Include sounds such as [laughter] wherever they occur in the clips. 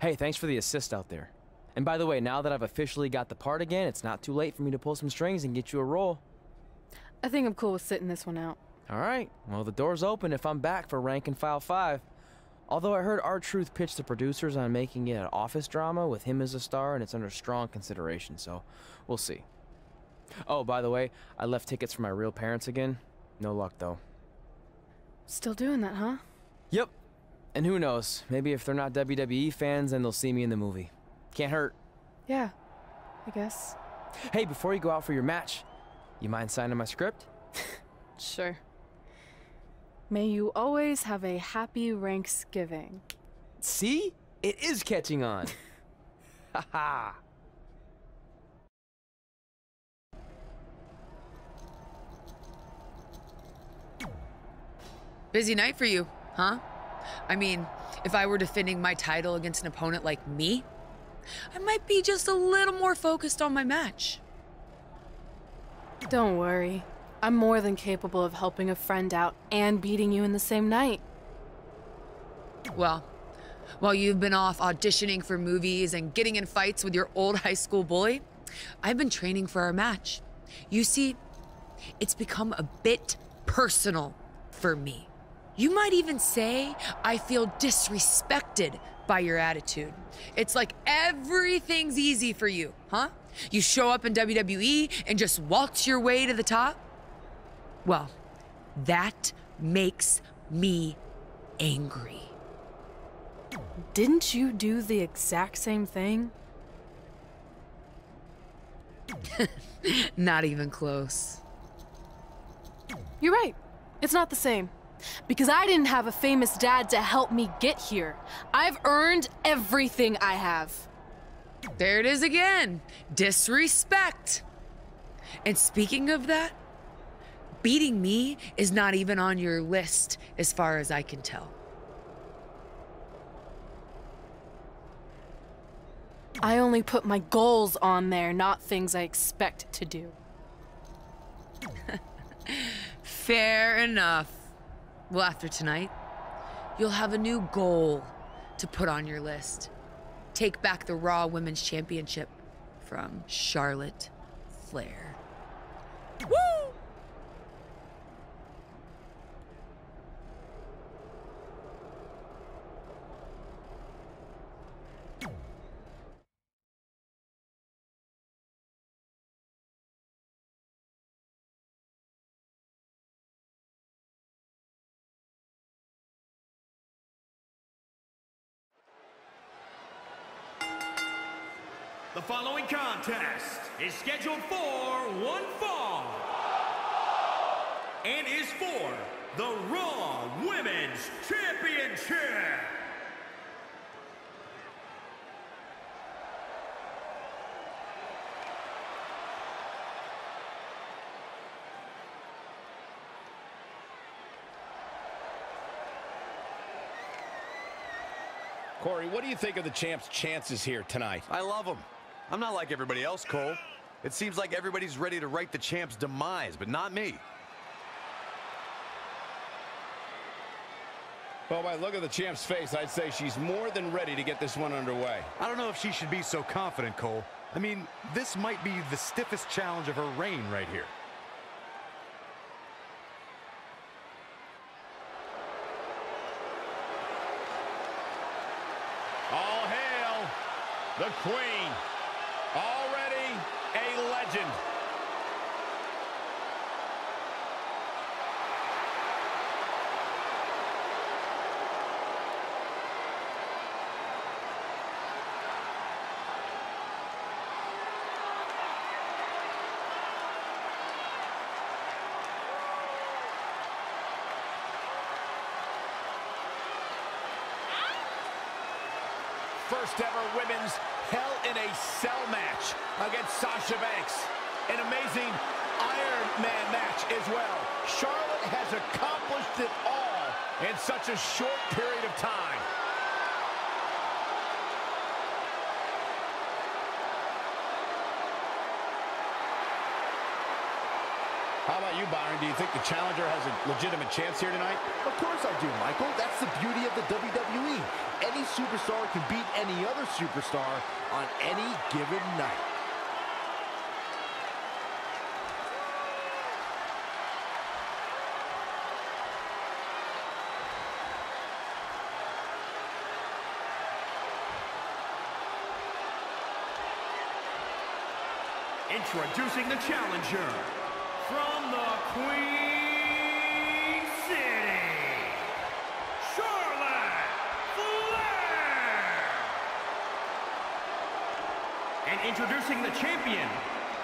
Hey, thanks for the assist out there. And by the way, now that I've officially got the part again, it's not too late for me to pull some strings and get you a role. I think I'm cool with sitting this one out. All right, well, the door's open if I'm back for Rank and File 5. Although I heard R-Truth pitch the producers on making it an office drama with him as a star, and it's under strong consideration, so we'll see. Oh, by the way, I left tickets for my real parents again. No luck, though. Still doing that, huh? Yep. And who knows, maybe if they're not WWE fans, then they'll see me in the movie. Can't hurt. Yeah, I guess. Hey, before you go out for your match, you mind signing my script? [laughs] Sure. May you always have a happy Ranksgiving. See? It is catching on. [laughs] Ha ha. Busy night for you, huh? I mean, if I were defending my title against an opponent like me, I might be just a little more focused on my match. Don't worry. I'm more than capable of helping a friend out and beating you in the same night. Well, while you've been off auditioning for movies and getting in fights with your old high school bully, I've been training for our match. You see, it's become a bit personal for me. You might even say I feel disrespected by your attitude. It's like everything's easy for you, huh? You show up in WWE and just waltz your way to the top? Well, that makes me angry. Didn't you do the exact same thing? [laughs] Not even close. You're right. It's not the same. Because I didn't have a famous dad to help me get here. I've earned everything I have. There it is again disrespect. And speaking of that, beating me is not even on your list as far as I can tell. I only put my goals on there, not things I expect to do. [laughs] Fair enough. Well, after tonight, you'll have a new goal to put on your list. Take back the Raw Women's Championship from Charlotte Flair. Woo! The following contest is scheduled for one fall and is for the Raw Women's Championship. Corey, what do you think of the champ's chances here tonight? I love them. I'm not like everybody else, Cole. It seems like everybody's ready to write the champ's demise, but not me. Well, by look at the champ's face, I'd say she's more than ready to get this one underway. I don't know if she should be so confident, Cole. I mean, this might be the stiffest challenge of her reign right here. All hail the queen. Already a legend. First ever women's Hell in a Cell match against Sasha Banks. An amazing Iron Man match as well. Charlotte has accomplished it all in such a short period of time. How about you, Byron? Do you think the challenger has a legitimate chance here tonight? Of course I do, Michael. That's the beauty of the WWE. Any superstar can beat any other superstar on any given night. Introducing the challenger from the Queen City, Charlotte Flair. And introducing the champion,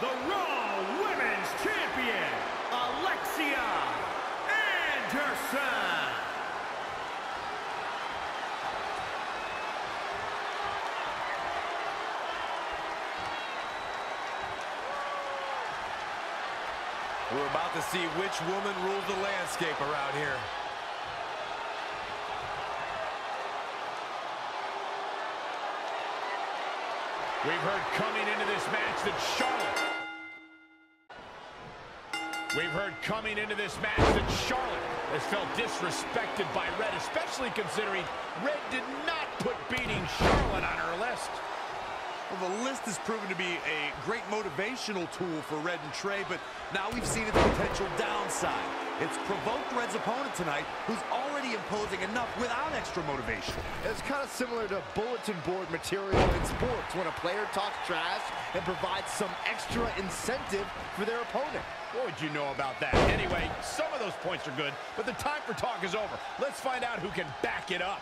the Raw Women's Champion, Alexia Anderson. We're about to see which woman rules the landscape around here. We've heard coming into this match that Charlotte... We've heard coming into this match that Charlotte has felt disrespected by Red, especially considering Red did not put beating Charlotte on her list. Well, the list has proven to be a great motivational tool for Red and Trey, but now we've seen its potential downside. It's provoked Red's opponent tonight, who's already imposing enough without extra motivation. It's kind of similar to bulletin board material in sports when a player talks trash and provides some extra incentive for their opponent. What would you know about that? Anyway, some of those points are good, but the time for talk is over. Let's find out who can back it up.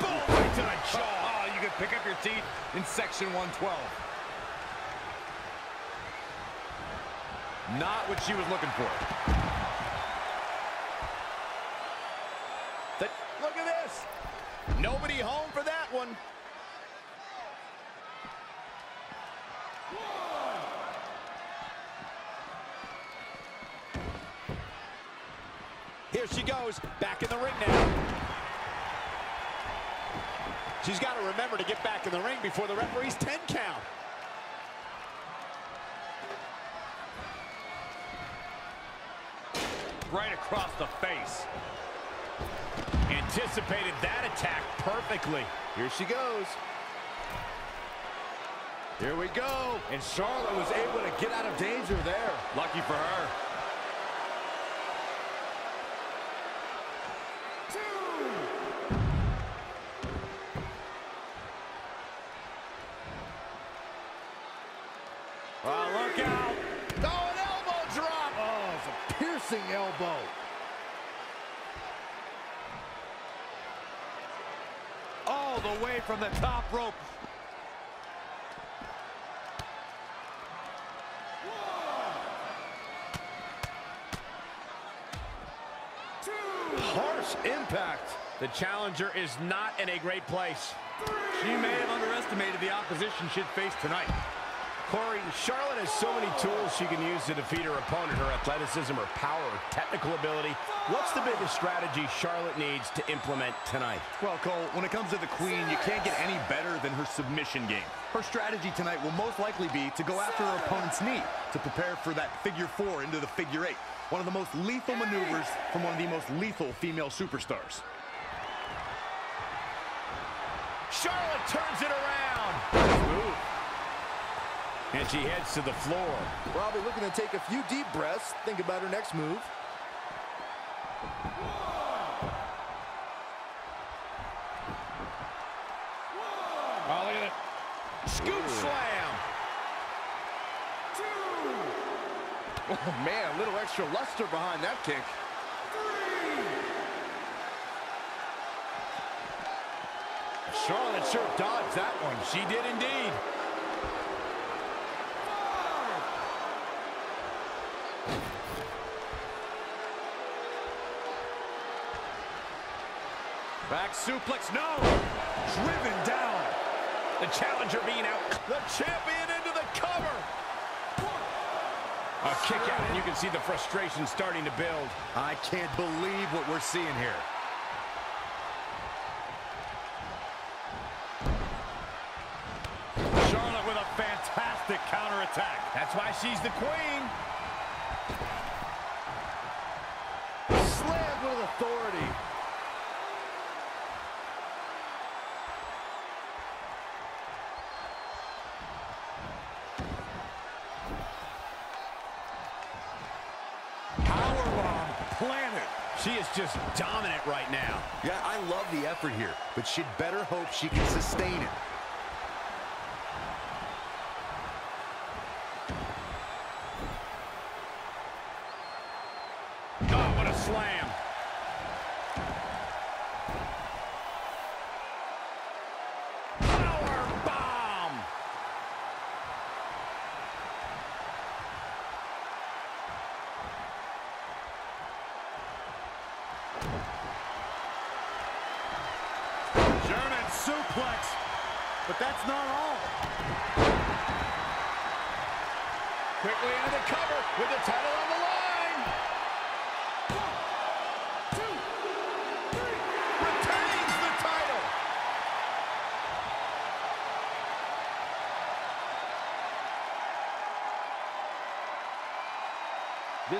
Boom! Right to the jaw. You can pick up your teeth in Section 112. Not what she was looking for. That, look at this. Nobody home for that one. Here she goes, back in the ring now. She's got to remember to get back in the ring before the referee's 10 count. Right across the face. Anticipated that attack perfectly. Here she goes. Here we go. And Charlotte was able to get out of danger there. Lucky for her. All the way from the top rope. Harsh impact. The challenger is not in a great place. She may have underestimated the opposition she'd face tonight. Corey, Charlotte has so many tools she can use to defeat her opponent. Her athleticism, her power, her technical ability. What's the biggest strategy Charlotte needs to implement tonight? Well, Cole, when it comes to the Queen, you can't get any better than her submission game. Her strategy tonight will most likely be to go after her opponent's knee to prepare for that figure four into the figure eight. One of the most lethal maneuvers from one of the most lethal female superstars. Charlotte turns it around. And she heads to the floor. Probably looking to take a few deep breaths. Think about her next move. Oh, look at that. Scoop slam. Oh, man, a little extra luster behind that kick. Charlotte sure dodged that one. She did indeed. Back suplex, no! Driven down. The challenger being out. The champion into the cover. A kick out, and you can see the frustration starting to build. I can't believe what we're seeing here. Charlotte with a fantastic counter attack. That's why she's the queen. She is just dominant right now. Yeah, I love the effort here, but she'd better hope she can sustain it. German suplex. But that's not all. Quickly into the cover with the title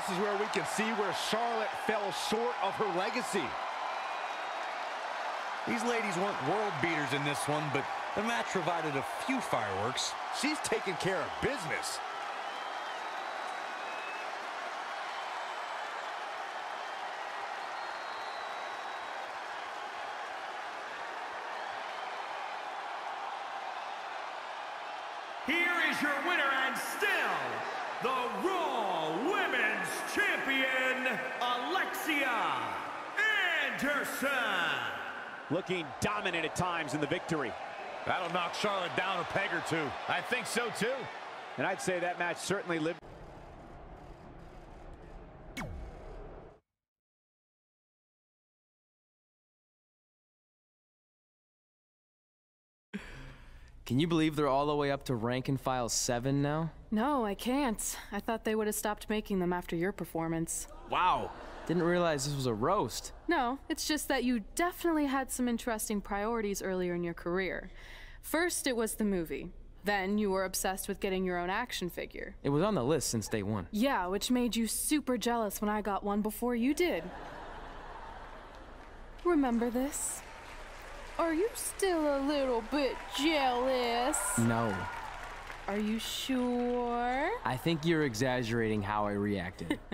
This is where we can see where Charlotte fell short of her legacy. These ladies weren't world beaters in this one, but the match provided a few fireworks. She's taking care of business. Here is your winner and still the Raw Alexia Anderson. Looking dominant at times in the victory. That'll knock Charlotte down a peg or two. I think so too. And I'd say that match certainly lived. Can you believe they're all the way up to rank and file 7 now? No, I can't. I thought they would have stopped making them after your performance. Wow. Didn't realize this was a roast. No, it's just that you definitely had some interesting priorities earlier in your career. First, it was the movie. Then, you were obsessed with getting your own action figure. It was on the list since day one. Yeah, which made you super jealous when I got one before you did. Remember this? Are you still a little bit jealous? No. Are you sure? I think you're exaggerating how I reacted. [laughs]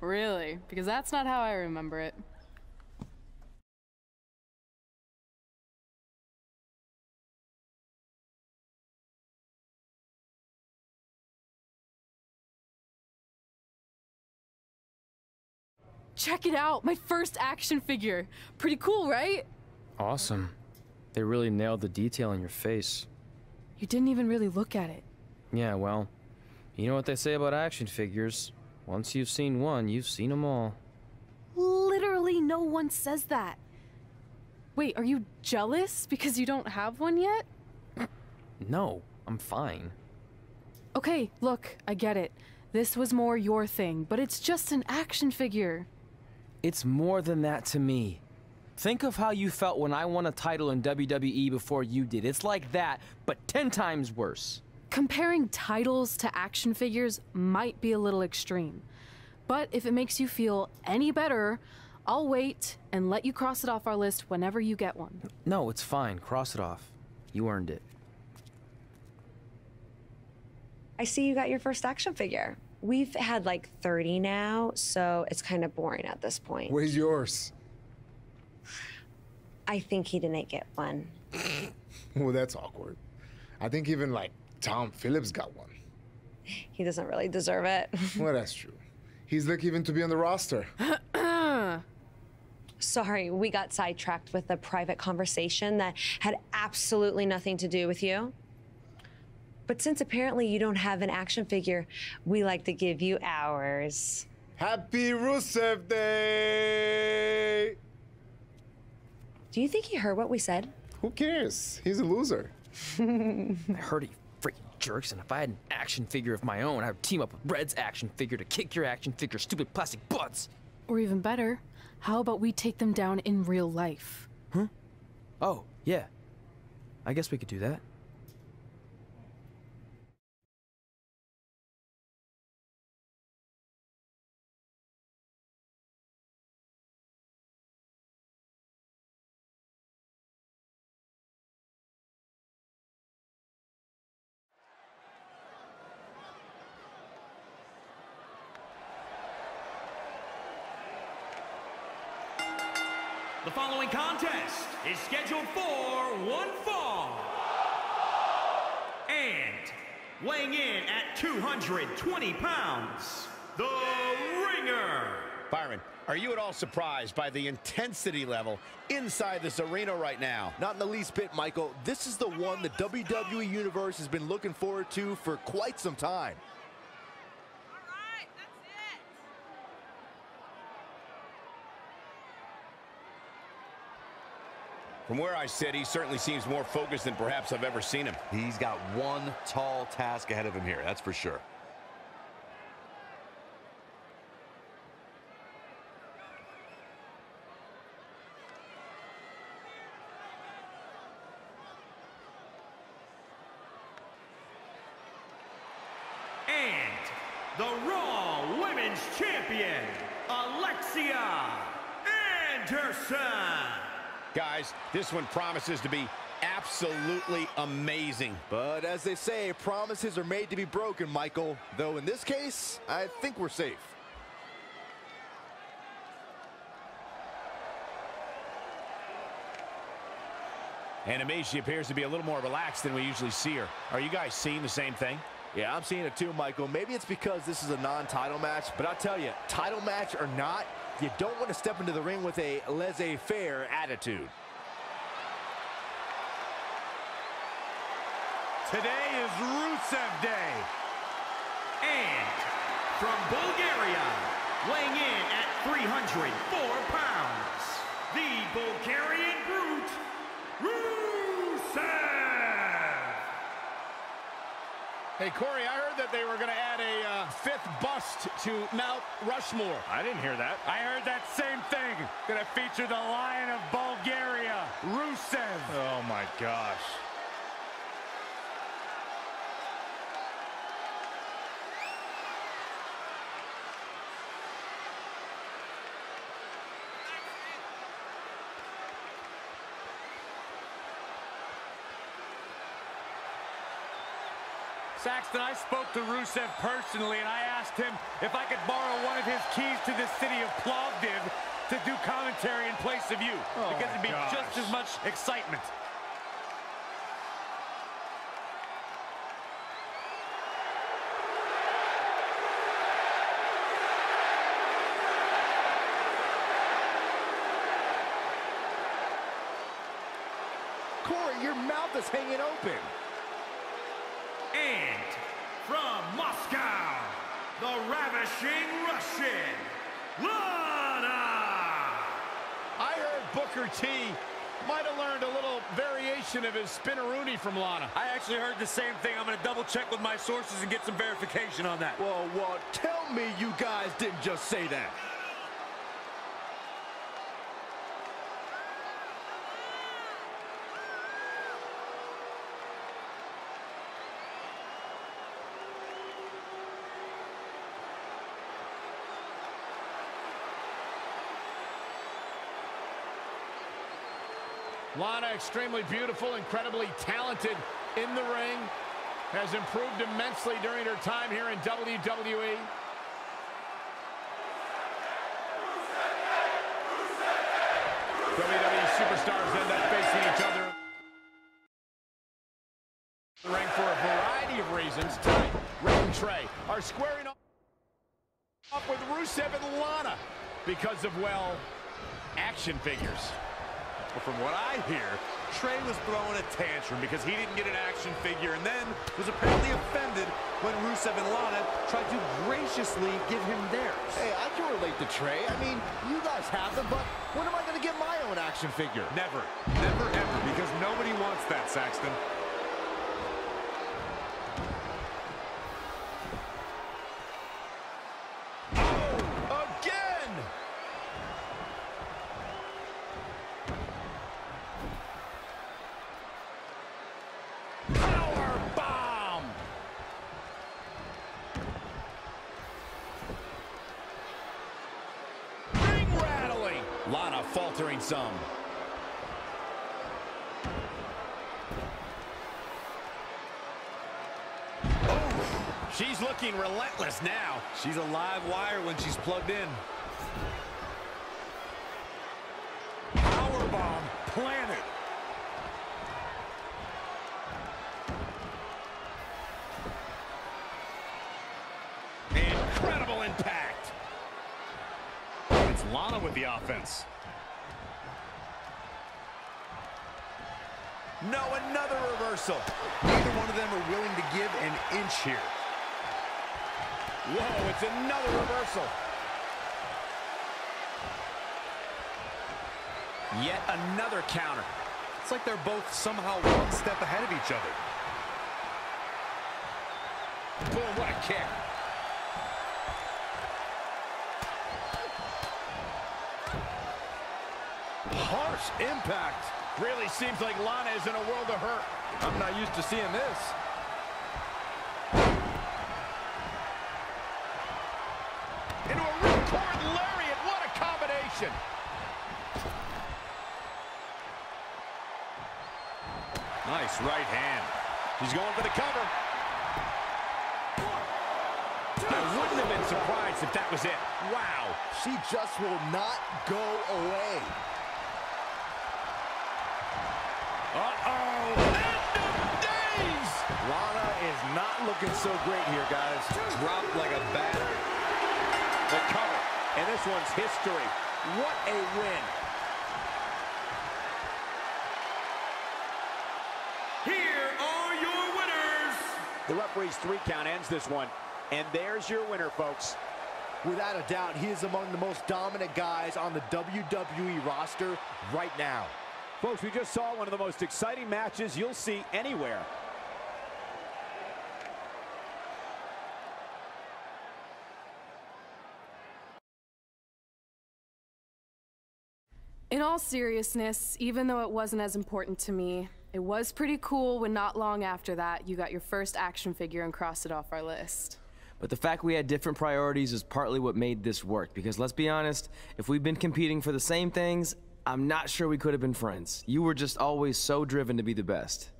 Really? Because that's not how I remember it. Check it out! My first action figure! Pretty cool, right? Awesome. They really nailed the detail in your face. You didn't even really look at it. Yeah, well, you know what they say about action figures. Once you've seen one, you've seen them all. Literally, no one says that. Wait, are you jealous because you don't have one yet? [clears throat] No, I'm fine. Okay, look, I get it. This was more your thing, but it's just an action figure. It's more than that to me. Think of how you felt when I won a title in WWE before you did. It's like that, but 10 times worse. Comparing titles to action figures might be a little extreme. But if it makes you feel any better, I'll wait and let you cross it off our list whenever you get one. No, it's fine. Cross it off. You earned it. I see you got your first action figure. We've had like 30 now, so it's kind of boring at this point. Where's yours? I think he didn't get one. [laughs] Well, that's awkward. I think even like Tom Phillips got one. He doesn't really deserve it. [laughs] Well, that's true. He's lucky even to be on the roster. [clears throat] Sorry, we got sidetracked with a private conversation that had absolutely nothing to do with you. But since apparently you don't have an action figure, we like to give you ours. Happy Rusev Day! Do you think he heard what we said? Who cares? He's a loser. [laughs] I heard he freaking jerks, and if I had an action figure of my own, I would team up with Red's action figure to kick your action figure stupid plastic butts. Or even better, how about we take them down in real life? Huh? Oh, yeah. I guess we could do that. The following contest is scheduled for one fall. And weighing in at 220 pounds, the ringer. Byron, are you at all surprised by the intensity level inside this arena right now? Not in the least bit, Michael. This is the one the WWE Universe has been looking forward to for quite some time. From where I sit, he certainly seems more focused than perhaps I've ever seen him. He's got one tall task ahead of him here, that's for sure. And the Raw Women's Champion, Alexia Anderson. This one promises to be absolutely amazing. But as they say, promises are made to be broken, Michael. Though in this case, I think we're safe. And to she appears to be a little more relaxed than we usually see her. Are you guys seeing the same thing? Yeah, I'm seeing it too, Michael. Maybe it's because this is a non-title match, but I'll tell you, title match or not, you don't want to step into the ring with a laissez-faire attitude. Today is Rusev Day. And from Bulgaria, weighing in at 304 pounds, the Bulgarian Brute, Rusev. Hey, Corey, I heard that they were going to add a uh, fifth bust to Mount Rushmore. I didn't hear that. I heard that same thing. Gonna feature the Lion of Bulgaria, Rusev. Oh my gosh. Saxton, I spoke to Rusev personally, and I asked him if I could borrow one of his keys to the city of Plovdiv to do commentary in place of you, Oh, because it'd be gosh. just as much excitement. Corey, your mouth is hanging open. And from Moscow, the ravishing Russian, Lana. I heard Booker T might have learned a little variation of his spinaroonie from Lana. I actually heard the same thing. I'm going to double check with my sources and get some verification on that. Well, well, tell me you guys didn't just say that. Lana, extremely beautiful, incredibly talented in the ring. Has improved immensely during her time here in. WWE. WWE superstars end up facing each other. The ring for a variety of reasons. Tonight, Ray and Trey are squaring off with Rusev and Lana because of, well, action figures. But from what I hear, Trey was throwing a tantrum because he didn't get an action figure and then was apparently offended when Rusev and Lana tried to graciously give him theirs. Hey, I can relate to Trey. I mean, you guys have them, but when am I going to get my own action figure? Never, never ever, because nobody wants that, Saxton. Again! Power bomb! Ring rattling! Lana faltering some. Oh, she's looking relentless now. She's a live wire when she's plugged in. Power planted. Incredible impact. It's Lana with the offense. No, another reversal. Neither one of them are willing to give an inch here. Whoa, it's another reversal. Yet another counter. It's like they're both somehow one step ahead of each other. Boom, what a kick. Harsh impact. Really seems like Lana is in a world of hurt. I'm not used to seeing this. Into a ripcord lariat. What a combination. Nice right hand. He's going for the cover. I wouldn't have been surprised if that was it. Wow. She just will not go away. Uh-oh. End of days. Lana is not looking so great here, guys. Dropped like a bat. The cover. And this one's history. What a win. Here are your winners. The referee's three count ends this one. And there's your winner, folks. Without a doubt, he is among the most dominant guys on the WWE roster right now. Folks, we just saw one of the most exciting matches you'll see anywhere. In all seriousness, even though it wasn't as important to me, it was pretty cool when not long after that you got your first action figure and crossed it off our list. But the fact we had different priorities is partly what made this work, because let's be honest, if we'd been competing for the same things, I'm not sure we could have been friends. You were just always so driven to be the best.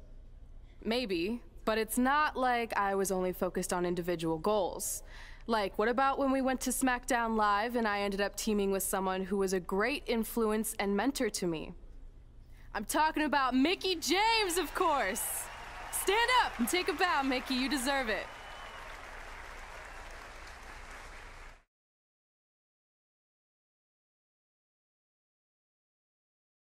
Maybe, but it's not like I was only focused on individual goals. Like, what about when we went to SmackDown Live and I ended up teaming with someone who was a great influence and mentor to me? I'm talking about Mickie James, of course! Stand up and take a bow, Mickie, you deserve it.